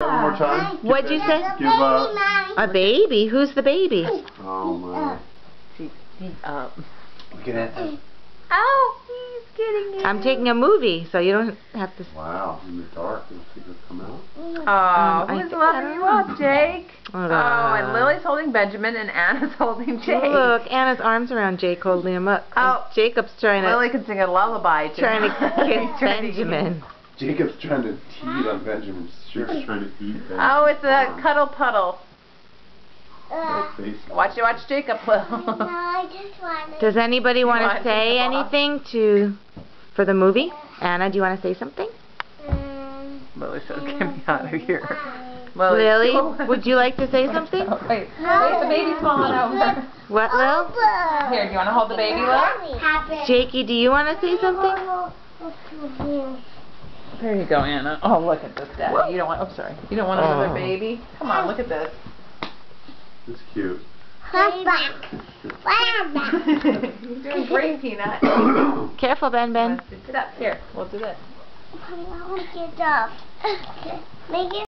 One more time. What'd you say? Give uh A baby? Who's the baby? Oh my. He's up. Look at that. Oh, he's getting it. I'm taking a movie, so you don't have to. Wow, in the dark, you'll see this come out. Oh, Um, I who's loving you know. up, Jake? Oh, Oh, and Lily's holding Benjamin, and Anna's holding Jake. Look, Anna's arms around Jake holding him up. Oh. Jacob's trying to Lily can sing a lullaby. To trying to kiss trying to eat. Benjamin. Jacob's trying to tease on Benjamin's shirt. Jacob's trying to eat Benjamin's Oh, it's a arm. cuddle puddle. That face. Watch it, watch Jacob. Lil. I just want Does anybody want want to to say take them off? anything to for the movie? Anna, do you want to say something? um, Lily says, "Get me out of here." Lily, Lily, would you like to say something? Oh, wait, wait, the baby's falling over. What, Lil? Here, do you want to hold the baby, Lil? Jakey, do you want to say something? There you go, Anna. Oh, look at this, Daddy. You don't want. Oh, sorry. You don't want another Oh. baby? Come on, look at this. It's cute. Come back. Back. You're doing great, Peanut. Careful, Ben Ben. Sit up. Here, we'll do this. I want to get up. Make it